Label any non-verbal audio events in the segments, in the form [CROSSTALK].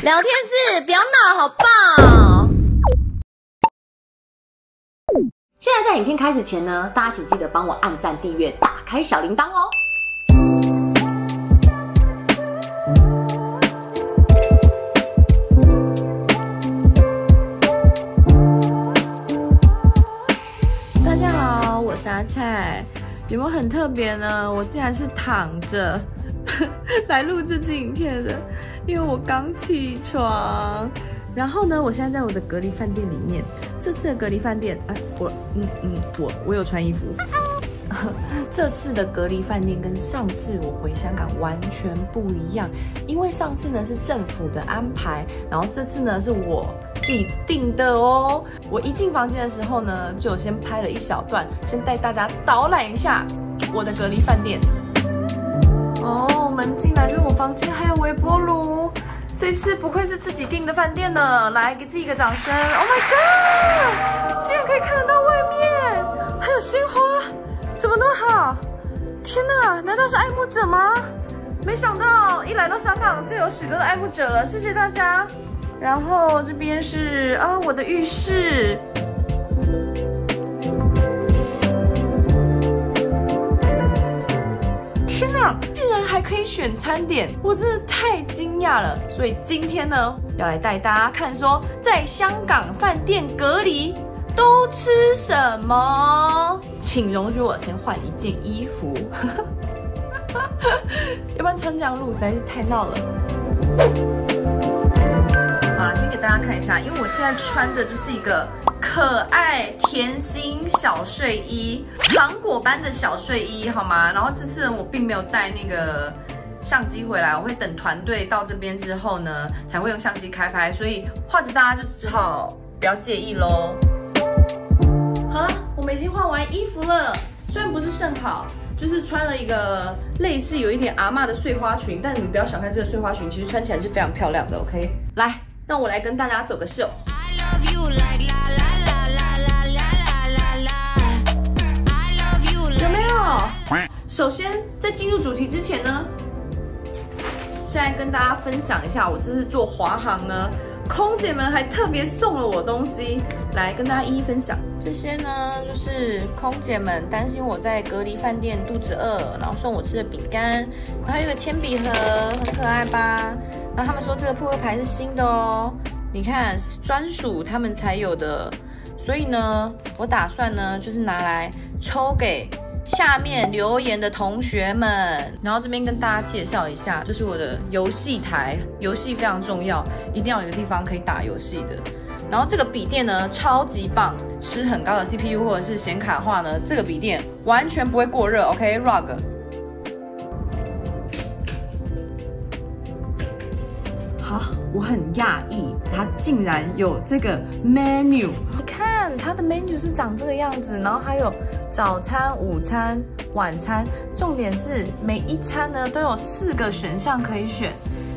[LAUGHS] 聊天室不要闹，好棒！现在在影片开始前呢，大家请记得帮我按赞、订阅、打开小铃铛哦。大家好，我是阿菜。有没有很特别呢？我竟然是躺着 [LAUGHS] 来录这支影片的，因为我刚起床。然后呢，我现在在我的隔离饭店里面。这次的隔离饭店，哎，我，嗯嗯，我我有穿衣服。[LAUGHS] 这次的隔离饭店跟上次我回香港完全不一样，因为上次呢是政府的安排，然后这次呢是我自己定的哦。我一进房间的时候呢，就先拍了一小段，先带大家导览一下我的隔离饭店。这次不愧是自己订的饭店呢，来给自己一个掌声。Oh my god，竟然可以看得到外面，还有鲜花。怎么那么好？天哪，难道是爱慕者吗？没想到一来到香港就有许多的爱慕者了，谢谢大家。然后这边是啊我的浴室。竟然还可以选餐点，我真的太惊讶了。所以今天呢，要来带大家看说，在香港饭店隔离。都吃什么？请容许我先换一件衣服，[LAUGHS] 要不然穿这样录实在是太闹了。好了，先给大家看一下，因为我现在穿的就是一个可爱甜心小睡衣，糖果般的小睡衣，好吗？然后这次我并没有带那个相机回来，我会等团队到这边之后呢，才会用相机开拍，所以画着大家就只好不要介意喽。好了，我们已经换完衣服了，虽然不是甚好，就是穿了一个类似有一点阿妈的碎花裙，但你们不要小看这个碎花裙，其实穿起来是非常漂亮的。OK，来，让我来跟大家走个秀。有没有？首先，在进入主题之前呢，现在跟大家分享一下，我这次做华航呢。空姐们还特别送了我东西，来跟大家一一分享。这些呢，就是空姐们担心我在隔离饭店肚子饿，然后送我吃的饼干，然后还有个铅笔盒，很可爱吧？那他们说这个扑克牌是新的哦，你看专属他们才有的，所以呢，我打算呢，就是拿来抽给。下面留言的同学们，然后这边跟大家介绍一下，就是我的游戏台，游戏非常重要，一定要有一个地方可以打游戏的。然后这个笔电呢，超级棒，吃很高的 CPU 或者是显卡的话呢，这个笔电完全不会过热。OK，ROG。我很讶异，它竟然有这个 menu。你看它的 menu 是长这个样子，然后还有。早餐、午餐、晚餐，重点是每一餐呢都有四个选项可以选。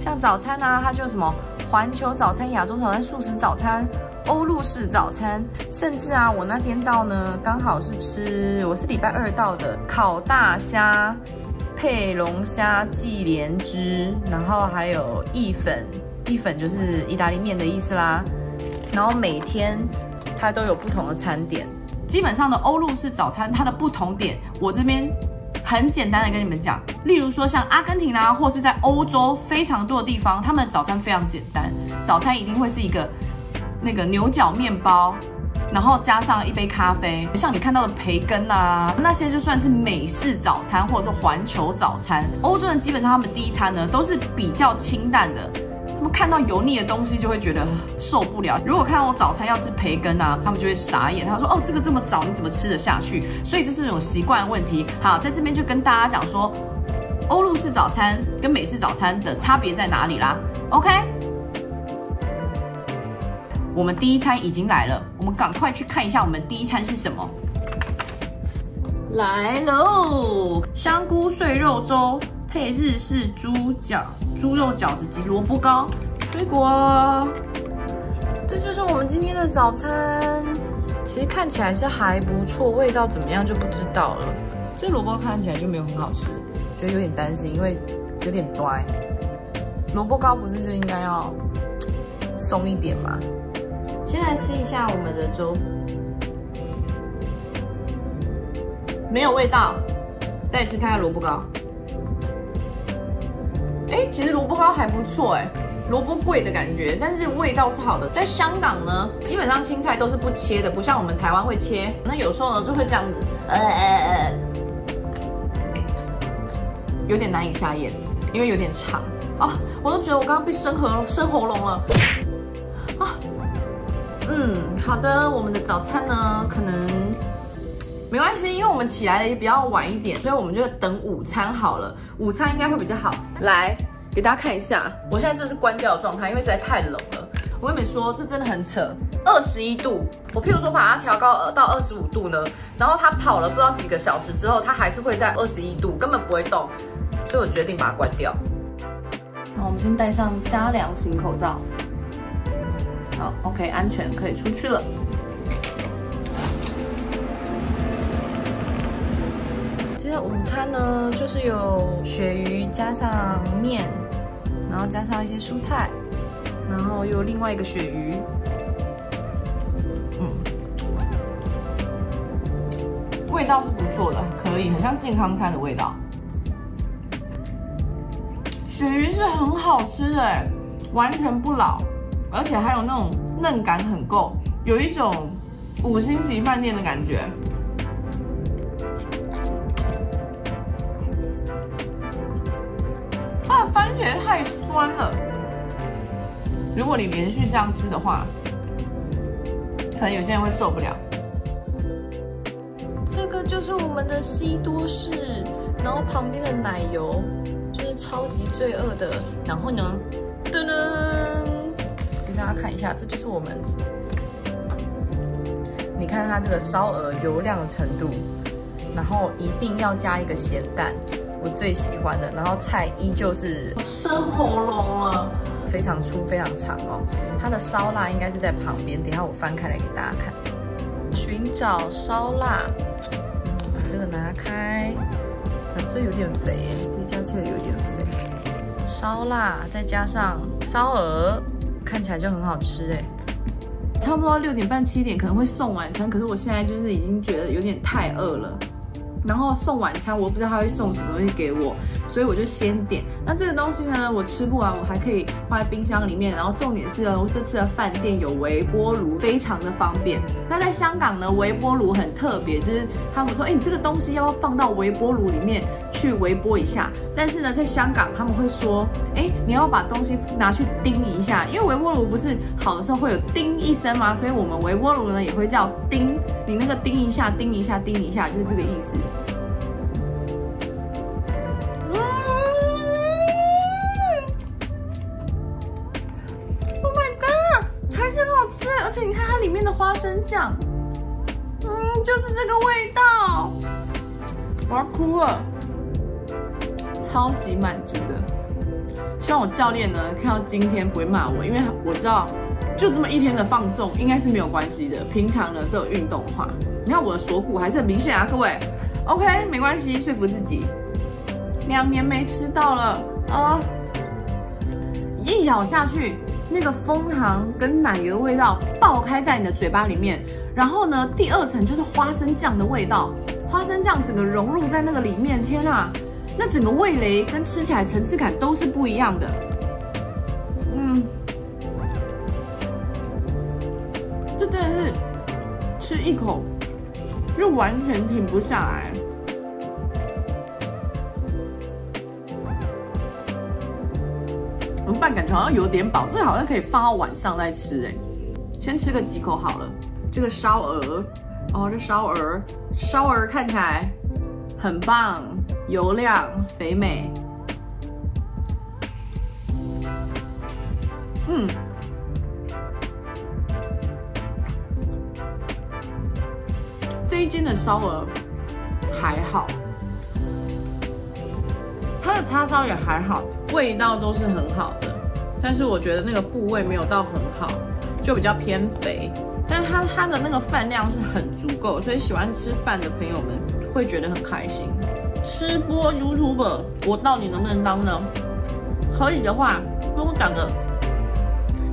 像早餐呢，它就什么环球早餐、亚洲早餐、素食早餐、欧陆式早餐，甚至啊，我那天到呢，刚好是吃，我是礼拜二到的，烤大虾配龙虾忌廉汁，然后还有意粉，意粉就是意大利面的意思啦。然后每天它都有不同的餐点。基本上的欧陆式早餐，它的不同点，我这边很简单的跟你们讲。例如说像阿根廷啊，或是在欧洲非常多的地方，他们的早餐非常简单，早餐一定会是一个那个牛角面包，然后加上一杯咖啡。像你看到的培根啊，那些就算是美式早餐或者是环球早餐。欧洲人基本上他们第一餐呢都是比较清淡的。看到油腻的东西就会觉得受不了。如果看到我早餐要吃培根啊，他们就会傻眼。他说：“哦，这个这么早，你怎么吃得下去？”所以这是种习惯问题。好，在这边就跟大家讲说，欧陆式早餐跟美式早餐的差别在哪里啦？OK，我们第一餐已经来了，我们赶快去看一下我们第一餐是什么。来喽，香菇碎肉粥。配日式猪脚、猪肉饺子及萝卜糕、水果，这就是我们今天的早餐。其实看起来是还不错，味道怎么样就不知道了。这萝卜看起来就没有很好吃，觉得有点担心，因为有点端。萝卜糕不是就应该要松一点吗？先来吃一下我们的粥，没有味道。再吃看看萝卜糕。哎，其实萝卜糕还不错哎，萝卜贵的感觉，但是味道是好的。在香港呢，基本上青菜都是不切的，不像我们台湾会切。那有时候呢就会这样子，呃，有点难以下咽，因为有点长啊。我都觉得我刚刚被生喉生喉咙了啊。嗯，好的，我们的早餐呢可能。没关系，因为我们起来的也比较晚一点，所以我们就等午餐好了。午餐应该会比较好。来，给大家看一下，我现在这是关掉的状态，因为实在太冷了。我跟你们说，这真的很扯，二十一度。我譬如说把它调高到二十五度呢，然后它跑了不知道几个小时之后，它还是会在二十一度，根本不会动。所以我决定把它关掉。那我们先戴上加凉型口罩。好，OK，安全，可以出去了。午餐呢，就是有鳕鱼加上面，然后加上一些蔬菜，然后又另外一个鳕鱼，嗯，味道是不错的，可以，很像健康餐的味道。鳕鱼是很好吃的，完全不老，而且还有那种嫩感很够，有一种五星级饭店的感觉。番茄太酸了，如果你连续这样吃的话，可能有些人会受不了。这个就是我们的西多士，然后旁边的奶油就是超级罪恶的。然后呢，噔噔，给大家看一下，这就是我们。你看它这个烧鹅油亮的程度，然后一定要加一个咸蛋。我最喜欢的，然后菜依旧是生喉咙啊，非常粗，非常长哦。它的烧腊应该是在旁边，等下我翻开来给大家看。寻找烧腊，把这个拿开，这有点肥哎，这加起来有点肥。烧腊再加上烧鹅，看起来就很好吃哎。差不多六点半七点可能会送晚餐，可是我现在就是已经觉得有点太饿了。然后送晚餐，我不知道他会送什么东西给我，所以我就先点。那这个东西呢，我吃不完，我还可以放在冰箱里面。然后重点是呢，这次的饭店有微波炉，非常的方便。那在香港呢，微波炉很特别，就是他们说，哎，你这个东西要不要放到微波炉里面去微波一下？但是呢，在香港他们会说，哎，你要把东西拿去叮一下，因为微波炉不是好的时候会有叮一声吗？所以我们微波炉呢也会叫叮，你那个叮一下，叮一下，叮一下，就是这个意思。哦，my god，還是很好吃而且你看它里面的花生酱，嗯，就是这个味道，我要哭了，超级满足的。希望我教练呢看到今天不会骂我，因为我知道就这么一天的放纵应该是没有关系的。平常呢都有运动的话，你看我的锁骨还是很明显啊，各位。OK，没关系，说服自己。两年没吃到了啊，一咬下去。那个蜂糖跟奶油味道爆开在你的嘴巴里面，然后呢，第二层就是花生酱的味道，花生酱整个融入在那个里面，天啊，那整个味蕾跟吃起来层次感都是不一样的。嗯，这真的是吃一口就完全停不下来。饭感觉好像有点饱，这好像可以放到晚上再吃哎。先吃个几口好了。这个烧鹅，哦，这烧鹅，烧鹅看起来很棒，油亮肥美。嗯，这一间的烧鹅还好。它的叉烧也还好，味道都是很好的，但是我觉得那个部位没有到很好，就比较偏肥。但是它它的那个饭量是很足够，所以喜欢吃饭的朋友们会觉得很开心。吃播 YouTuber，我到底能不能当呢？可以的话，帮我打个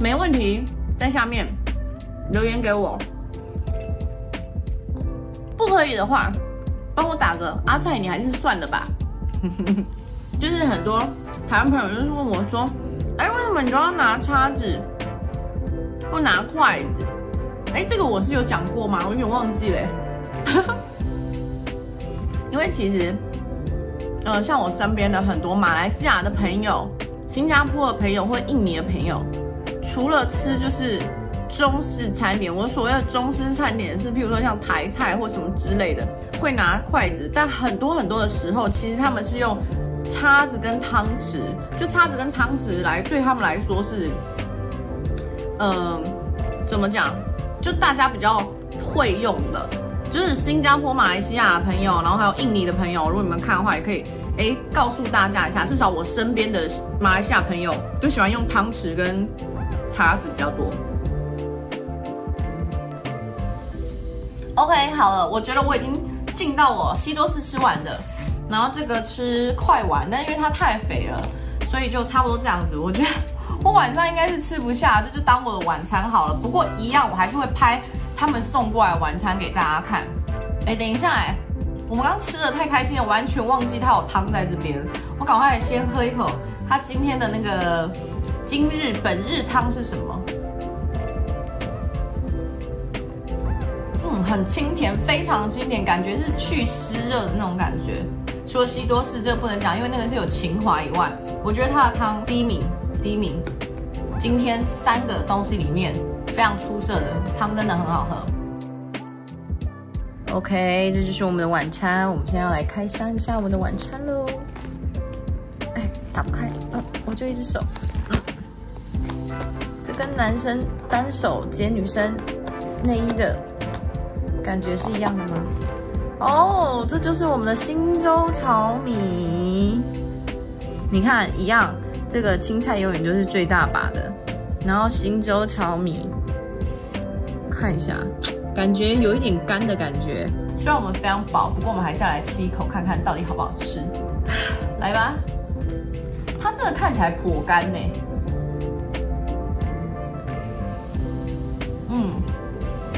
没问题，在下面留言给我。不可以的话，帮我打个阿菜，你还是算了吧。[LAUGHS] 就是很多台湾朋友就是问我说，哎，为什么你都要拿叉子，不拿筷子？哎，这个我是有讲过吗？我有点忘记了。[LAUGHS] 因为其实，呃，像我身边的很多马来西亚的朋友、新加坡的朋友或印尼的朋友，除了吃就是中式餐点，我所谓的中式餐点是，譬如说像台菜或什么之类的，会拿筷子，但很多很多的时候，其实他们是用叉子跟汤匙，就叉子跟汤匙来对他们来说是，嗯，怎么讲？就大家比较会用的，就是新加坡、马来西亚的朋友，然后还有印尼的朋友，如果你们看的话，也可以哎告诉大家一下。至少我身边的马来西亚朋友就喜欢用汤匙跟叉子比较多。OK，好了，我觉得我已经进到我西多士吃完的，然后这个吃快完，但因为它太肥了，所以就差不多这样子。我觉得。我晚上应该是吃不下，这就当我的晚餐好了。不过一样，我还是会拍他们送过来晚餐给大家看。哎，等一下，哎，我们刚吃的太开心了，完全忘记它有汤在这边。我赶快先喝一口，它今天的那个今日本日汤是什么？嗯，很清甜，非常经典，感觉是去湿热的那种感觉。除了西多士，这个不能讲，因为那个是有情怀以外，我觉得它的汤第一名。第一名，今天三个东西里面非常出色的汤真的很好喝。OK，这就是我们的晚餐，我们现在要来开箱一下我们的晚餐喽。哎，打不开，嗯，我就一只手。这跟男生单手接女生内衣的感觉是一样的吗？哦，这就是我们的新洲炒米，你看一样。这个青菜永远就是最大把的，然后新洲炒米，看一下，感觉有一点干的感觉。虽然我们非常饱，不过我们还是要来吃一口，看看到底好不好吃。[LAUGHS] 来吧，它这个看起来颇干呢。嗯，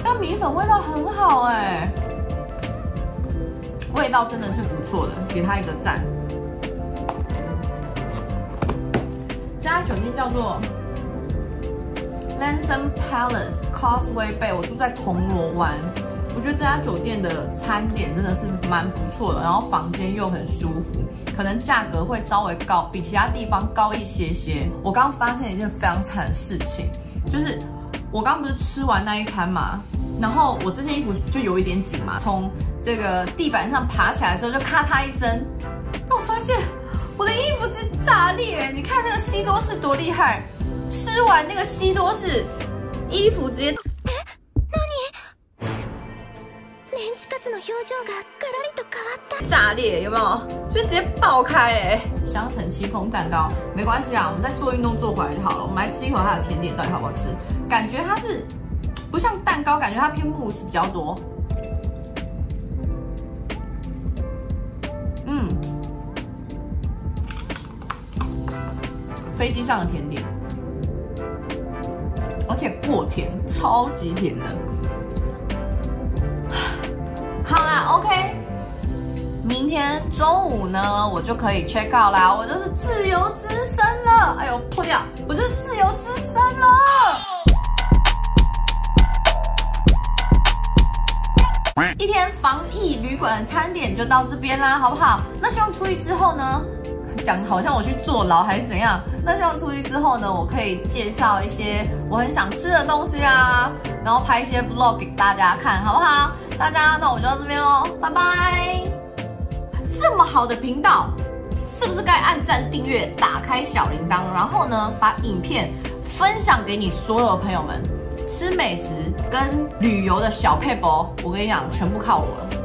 但米粉味道很好哎，味道真的是不错的，给它一个赞。这家酒店叫做 Lanson Palace Causeway Bay，我住在铜锣湾。我觉得这家酒店的餐点真的是蛮不错的，然后房间又很舒服，可能价格会稍微高，比其他地方高一些些。我刚发现一件非常惨的事情，就是我刚不是吃完那一餐嘛，然后我这件衣服就有一点紧嘛，从这个地板上爬起来的时候就咔嗒一声，那我发现。我的衣服直接炸裂！你看那个西多士多厉害，吃完那个西多士，衣服直接炸裂，有没有？就直接爆开哎！香橙戚风蛋糕没关系啊，我们再做运动做回来就好了。我们来吃一口它的甜点，到底好不好吃？感觉它是不像蛋糕，感觉它偏慕斯比较多。飞机上的甜点，而且过甜，超级甜的。[SIGHS] 好啦，OK，明天中午呢，我就可以 check out 啦，我就是自由之身了。哎呦，破掉，我就是自由之身了。一天防疫旅馆餐点就到这边啦，好不好？那希望出狱之后呢？讲好像我去坐牢还是怎样？那希望出去之后呢，我可以介绍一些我很想吃的东西啊，然后拍一些 vlog 给大家看，好不好？大家，那我就到这边喽，拜拜！这么好的频道，是不是该按赞、订阅、打开小铃铛，然后呢，把影片分享给你所有的朋友们？吃美食跟旅游的小配博，我跟你讲，全部靠我了。